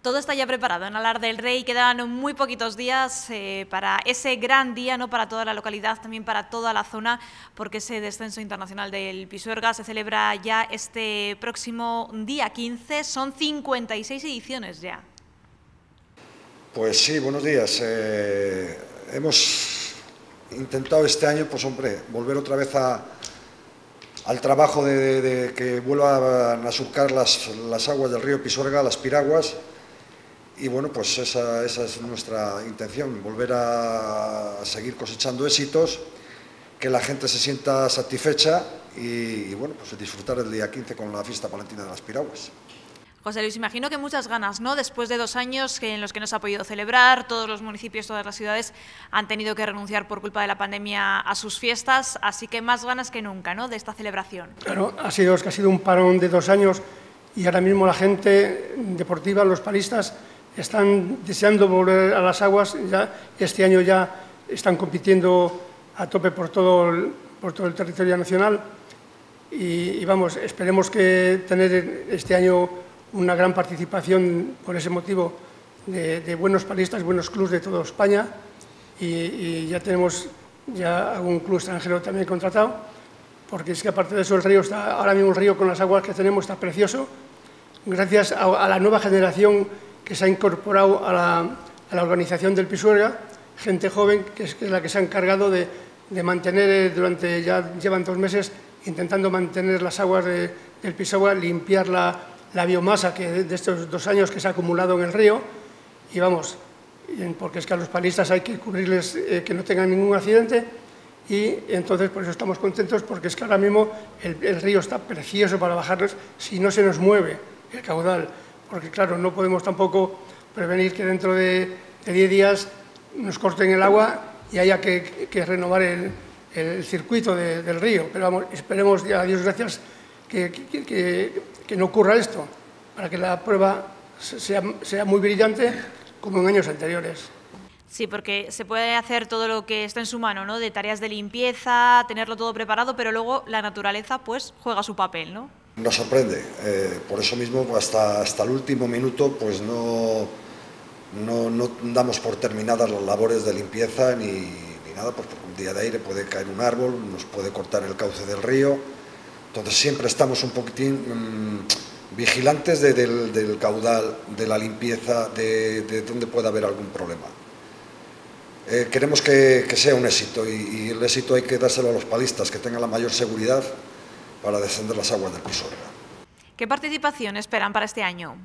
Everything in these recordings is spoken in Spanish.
Todo está ya preparado en Alar del Rey, quedan muy poquitos días eh, para ese gran día, no para toda la localidad, también para toda la zona, porque ese descenso internacional del Pisuerga se celebra ya este próximo día 15, son 56 ediciones ya. Pues sí, buenos días. Eh, hemos intentado este año, pues hombre, volver otra vez al trabajo de, que vuelvan a surcar las aguas del río Pisuerga, las piraguas, y bueno, pues esa, es nuestra intención, volver a seguir cosechando éxitos, que la gente se sienta satisfecha y, bueno, pues disfrutar el día 15 con la fiesta palentina de las piraguas. José Luis, imagino que muchas ganas, ¿no? Después de dos años en los que no se ha podido celebrar, todos los municipios, todas las ciudades han tenido que renunciar por culpa de la pandemia a sus fiestas, así que más ganas que nunca, ¿no? De esta celebración. Claro, ha sido, que ha sido un parón de dos años y ahora mismo la gente deportiva, los palistas, están deseando volver a las aguas. Ya, este año ya están compitiendo a tope por todo el, por todo el territorio nacional y, vamos, esperemos que tener este año una gran participación por ese motivo de, buenos palistas, buenos clubes de toda España y, ya tenemos ya algún club extranjero también contratado porque es que aparte de eso el río está, ahora mismo el río con las aguas que tenemos está precioso gracias a la nueva generación que se ha incorporado a la, organización del Pisuerga, gente joven que es, la que se ha encargado de, mantener eh, durante, ya llevan dos meses, intentando mantener las aguas del Pisuerga, limpiar la, biomasa que de estos dos años que se ha acumulado en el río. Y vamos, porque es que a los palistas hay que cubrirles eh, que no tengan ningún accidente. Y entonces por eso estamos contentos porque es que ahora mismo el, el río está precioso para bajarles si no se nos mueve el caudal porque claro, no podemos tampoco prevenir que dentro de 10 días nos corten el agua y haya que, renovar el, circuito del río. Pero vamos, esperemos, a Dios gracias, que, que, no ocurra esto, para que la prueba sea, sea muy brillante como en años anteriores. Sí, porque se puede hacer todo lo que está en su mano, ¿no? De tareas de limpieza, tenerlo todo preparado, pero luego la naturaleza, pues, juega su papel, ¿no? Nos sorprende, eh, por eso mismo hasta, hasta el último minuto pues no, no, damos por terminadas las labores de limpieza ni, nada, pues porque un día de aire puede caer un árbol, nos puede cortar el cauce del río, entonces siempre estamos un poquitín mm, vigilantes del, caudal, de la limpieza, de, de donde pueda haber algún problema. Eh, queremos que, sea un éxito y el éxito hay que dárselo a los palistas, que tengan la mayor seguridad para descender las aguas del Pisuerga. ¿Qué participación esperan para este año?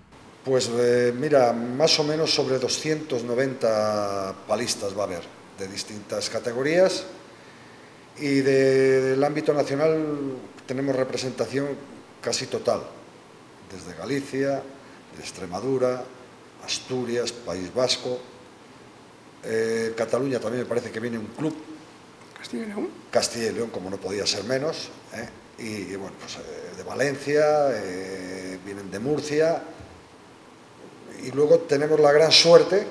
Pues eh, mira, más o menos sobre 290 palistas va a haber, de distintas categorías, y del ámbito nacional tenemos representación casi total, desde Galicia, de Extremadura, Asturias, País Vasco, eh, Cataluña también me parece que viene un club. Castilla y León. Castilla y León, como no podía ser menos. ¿eh? y, bueno, pues eh, de Valencia, eh, vienen de Murcia, y luego tenemos la gran suerte,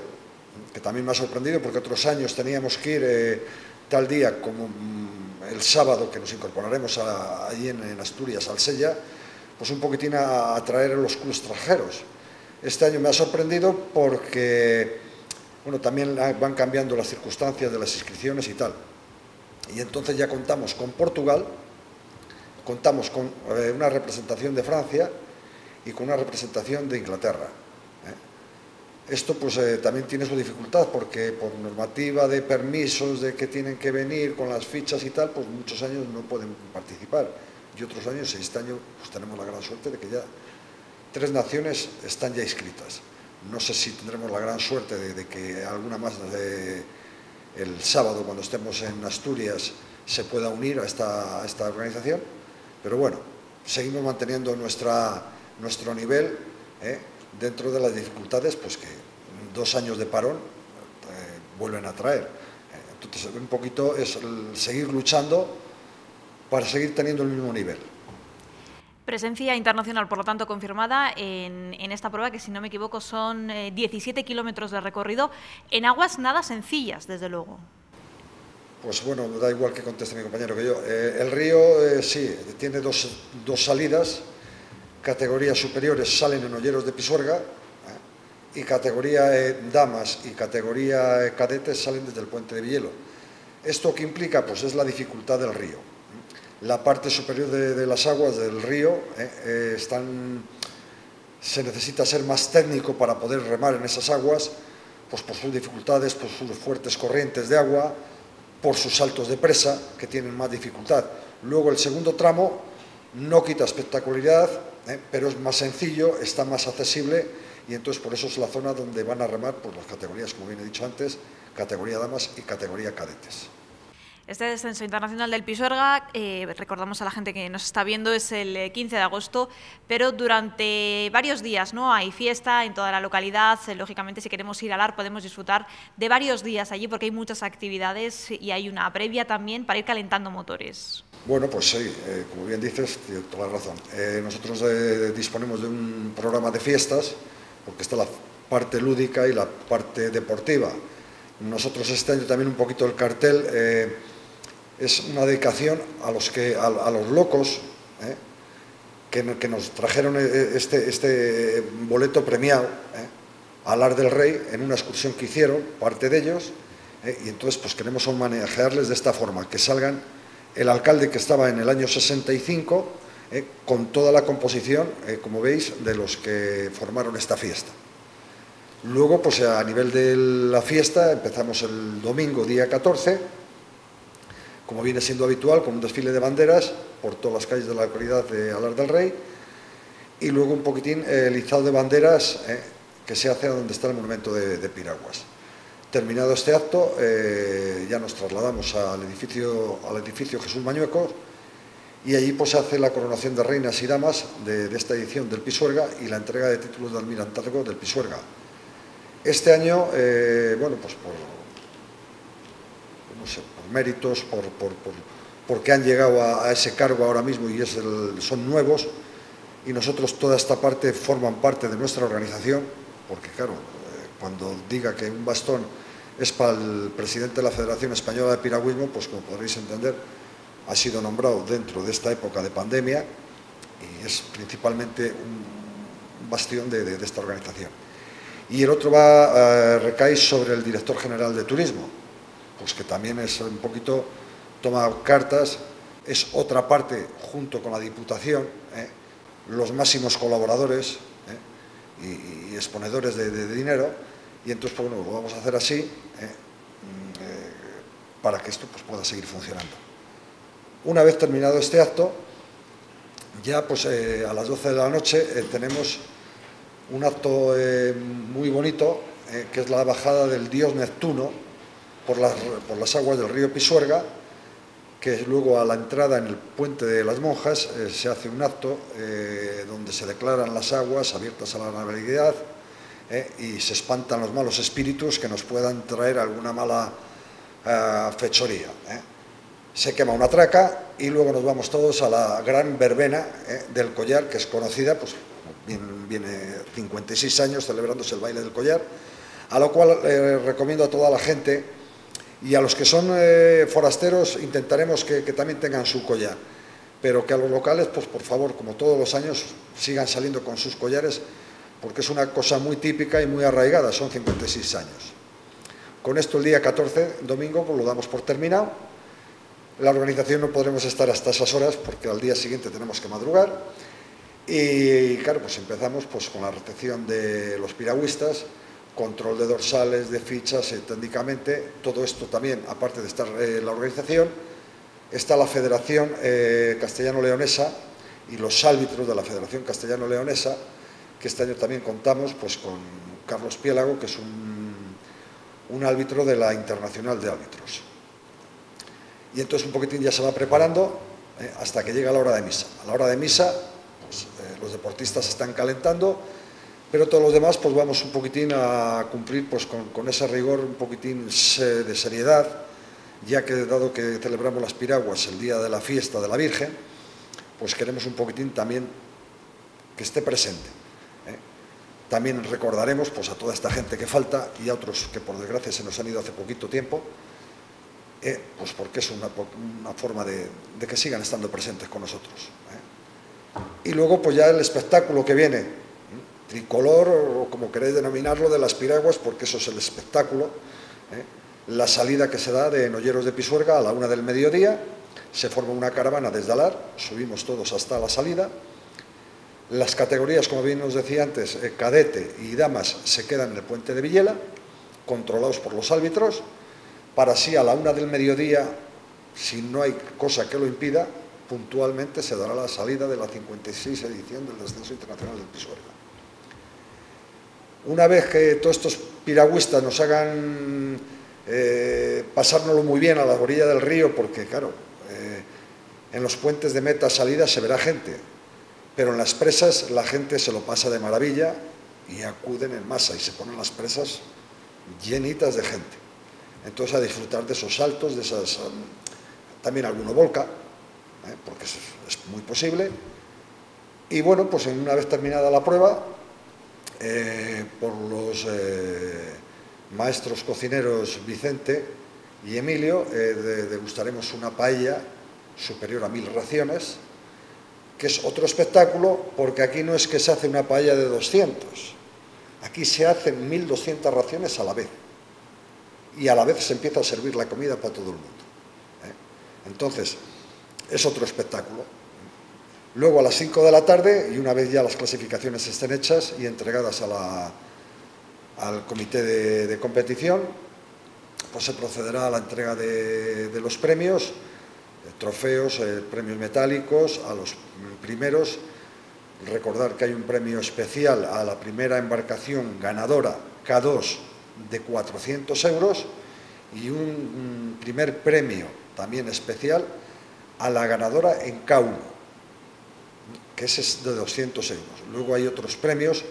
que también me ha sorprendido, porque otros años teníamos que ir eh, tal día como mm, el sábado, que nos incorporaremos allí en, Asturias, al Sella, pues un poquitín a, traer a los clubes extranjeros. Este año me ha sorprendido porque, bueno, también van cambiando las circunstancias de las inscripciones y tal. Y entonces ya contamos con Portugal, contamos con eh, una representación de Francia y con una representación de Inglaterra. ¿eh? Esto pues eh, también tiene su dificultad porque por normativa de permisos de que tienen que venir con las fichas y tal, pues muchos años no pueden participar. Y otros años, este año, pues tenemos la gran suerte de que ya tres naciones están ya inscritas. No sé si tendremos la gran suerte de, que alguna más el sábado, cuando estemos en Asturias, se pueda unir a esta, esta organización pero bueno, seguimos manteniendo nuestra, nuestro nivel ¿eh? dentro de las dificultades pues que dos años de parón eh, vuelven a traer. Entonces, un poquito es seguir luchando para seguir teniendo el mismo nivel. Presencia internacional, por lo tanto, confirmada en, esta prueba, que si no me equivoco son 17 eh, kilómetros de recorrido, en aguas nada sencillas, desde luego. Pues bueno, da igual que conteste mi compañero que yo. Eh, el río eh, sí, tiene dos, salidas, categorías superiores salen en Olleros de Pisuerga, y categoría damas y categoría cadetes salen desde el puente de Villelo. ¿Esto qué implica? Pues es la dificultad del río. La parte superior de, las aguas del río eh, están, se necesita ser más técnico para poder remar en esas aguas, pues por sus dificultades, por sus fuertes corrientes de agua, por sus saltos de presa, que tienen más dificultad. Luego el segundo tramo no quita espectacularidad, pero es más sencillo, está más accesible y entonces por eso es la zona donde van a remar por las categorías, como bien he dicho antes, categoría damas y categoría cadetes. Este descenso internacional del Pisuerga, eh, recordamos a la gente que nos está viendo, es el 15 eh, de agosto, pero durante varios días ¿no? hay fiesta en toda la localidad. Eh, lógicamente, si queremos ir al AR, podemos disfrutar de varios días allí porque hay muchas actividades y hay una previa también para ir calentando motores. Bueno, pues sí, como bien dices, tienes toda la razón. nosotros disponemos de un programa de fiestas porque está la parte lúdica y la parte deportiva. Nosotros este año también un poquito el cartel eh, es una dedicación a los, que, a, los locos eh, que, nos trajeron eh, este, este boleto premiado al Ar del Rey en una excursión que hicieron, parte de ellos, y entonces pues queremos homenajearles de esta forma, que salgan el alcalde que estaba en el año 65, eh, con toda la composición, eh, como veis, de los que formaron esta fiesta. Luego, pues a nivel de la fiesta, empezamos el domingo, día 14, como viene siendo habitual, con un desfile de banderas por todas las calles de la localidad de Alar del Rey, y luego un poquitín el izado de banderas eh, que se hace a donde está el monumento de, Piraguas. Terminado este acto, ya nos trasladamos al edificio, al edificio Jesús Mañueco, y allí pues se hace la coronación de reinas y damas de, esta edición del Pisuerga y la entrega de títulos de almirantazgo del Pisuerga. Este año, eh, bueno, pues por, méritos, por, porque han llegado a, ese cargo ahora mismo y es son nuevos, y nosotros toda esta parte forman parte de nuestra organización, porque claro, eh, cuando diga que un bastón es para el presidente de la Federación Española de Piragüismo, pues como podréis entender, ha sido nombrado dentro de esta época de pandemia y es principalmente un bastión de, esta organización. Y el otro va a eh, recaer sobre el director general de turismo, pues que también es un poquito, toma cartas, es otra parte junto con la Diputación, ¿eh? los máximos colaboradores ¿eh? y, exponedores de, dinero, y entonces pues, bueno, lo vamos a hacer así mm, para que esto pues, pueda seguir funcionando. Una vez terminado este acto, ya pues eh, a las 12 de la noche eh, tenemos un acto eh, muy bonito, que es la bajada del dios Neptuno por las, por las aguas del río Pisuerga, que luego a la entrada en el puente de las monjas se hace un acto donde se declaran las aguas abiertas a la navegabilidad y se espantan los malos espíritus que nos puedan traer alguna mala fechoría se quema una traca y luego nos vamos todos a la gran verbena eh, del collar, que es conocida, pues viene, 56 años celebrándose el baile del collar, a lo cual eh, recomiendo a toda la gente y a los que son eh, forasteros intentaremos que, también tengan su collar, pero que a los locales, pues por favor, como todos los años, sigan saliendo con sus collares, porque es una cosa muy típica y muy arraigada, son 56 años. Con esto el día 14, domingo, pues lo damos por terminado la organización no podremos estar hasta esas horas porque al día siguiente tenemos que madrugar. Y claro, pues empezamos pues, con la recepción de los piragüistas, control de dorsales, de fichas, eh, técnicamente, todo esto también, aparte de estar eh, la organización, está la Federación eh, Castellano-Leonesa y los árbitros de la Federación Castellano-Leonesa, que este año también contamos pues, con Carlos Piélago, que es un, un árbitro de la Internacional de Árbitros y entonces un poquitín ya se va preparando eh, hasta que llega la hora de misa. A la hora de misa pues, los deportistas están calentando, pero todos los demás pues vamos un poquitín a cumplir pues, con, ese rigor un poquitín de seriedad, ya que dado que celebramos las piraguas el día de la fiesta de la Virgen, pues queremos un poquitín también que esté presente. ¿eh? También recordaremos pues, a toda esta gente que falta y a otros que por desgracia se nos han ido hace poquito tiempo, eh, pues porque es una, forma de, que sigan estando presentes con nosotros. ¿eh? Y luego, pues ya el espectáculo que viene, tricolor, o como queréis denominarlo, de las piraguas, porque eso es el espectáculo. ¿eh? La salida que se da de Nolleros de Pisuerga a la una del mediodía, se forma una caravana desde Alar, subimos todos hasta la salida. Las categorías, como bien os decía antes, eh, cadete y damas se quedan en el puente de Villela, controlados por los árbitros, para así a la una del mediodía, si no hay cosa que lo impida, puntualmente se dará la salida de la 56 edición del Descenso Internacional del Pisuerga. Una vez que todos estos piragüistas nos hagan eh, pasárnoslo muy bien a la orilla del río, porque claro, eh, en los puentes de meta salida se verá gente, pero en las presas la gente se lo pasa de maravilla y acuden en masa y se ponen las presas llenitas de gente. Entonces a disfrutar de esos saltos, de esas... También alguno volca, ¿eh? porque es, muy posible. Y bueno, pues una vez terminada la prueba, eh, por los eh, maestros cocineros Vicente y Emilio, degustaremos una paella superior a mil raciones, que es otro espectáculo, porque aquí no es que se hace una paella de 200, aquí se hacen 1200 raciones a la vez, y a la vez se empieza a servir la comida para todo el mundo. Entonces, es otro espectáculo. Luego a las 5 de la tarde, y una vez ya las clasificaciones estén hechas y entregadas al comité de, competición, pues se procederá a la entrega de, los premios, eh, trofeos, eh, premios metálicos, a los primeros. Recordar que hay un premio especial a la primera embarcación ganadora K2 de 400 euros y un primer premio también especial a la ganadora en K1, ese es de 200 euros. Luego hay otros premios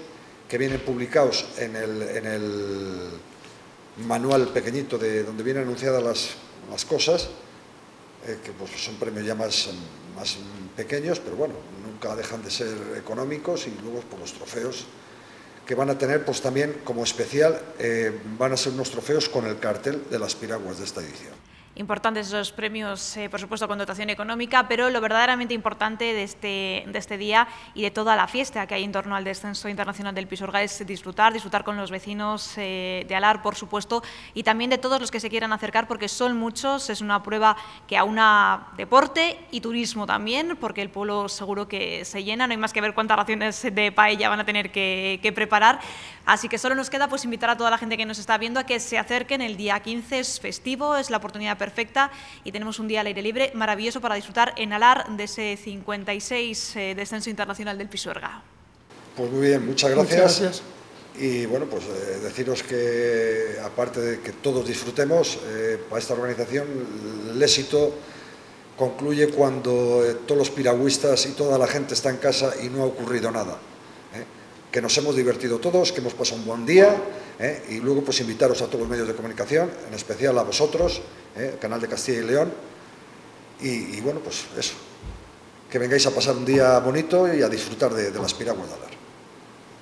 que vienen publicados en el, manual pequeñito de donde vienen anunciadas las, cosas, eh, que pues, son premios ya más, pequeños, pero bueno, nunca dejan de ser económicos y luego por los trofeos que van a tener pues también como especial eh, van a ser unos trofeos con el cartel de las piraguas de esta edición importantes esos premios, eh, por supuesto, con dotación económica, pero lo verdaderamente importante de este, de este día y de toda la fiesta que hay en torno al descenso internacional del Pisorga es disfrutar, disfrutar con los vecinos eh, de Alar, por supuesto, y también de todos los que se quieran acercar, porque son muchos, es una prueba que aúna deporte y turismo también, porque el pueblo seguro que se llena, no hay más que ver cuántas raciones de paella van a tener que, preparar, así que solo nos queda pues invitar a toda la gente que nos está viendo a que se acerquen. El día 15, es festivo, es la oportunidad perfecta y tenemos un día al aire libre maravilloso para disfrutar en Alar de ese 56 eh, descenso internacional del Pisuerga. Pues muy bien, muchas gracias. Y bueno, pues eh, deciros que aparte de que todos disfrutemos, eh, para esta organización el éxito concluye cuando todos los piragüistas y toda la gente está en casa y no ha ocurrido nada que nos hemos divertido todos, que hemos pasado un buen día ¿eh? y luego pues invitaros a todos los medios de comunicación, en especial a vosotros, ¿eh? Canal de Castilla y León, y, bueno, pues eso, que vengáis a pasar un día bonito y a disfrutar de, las piraguas de Alar.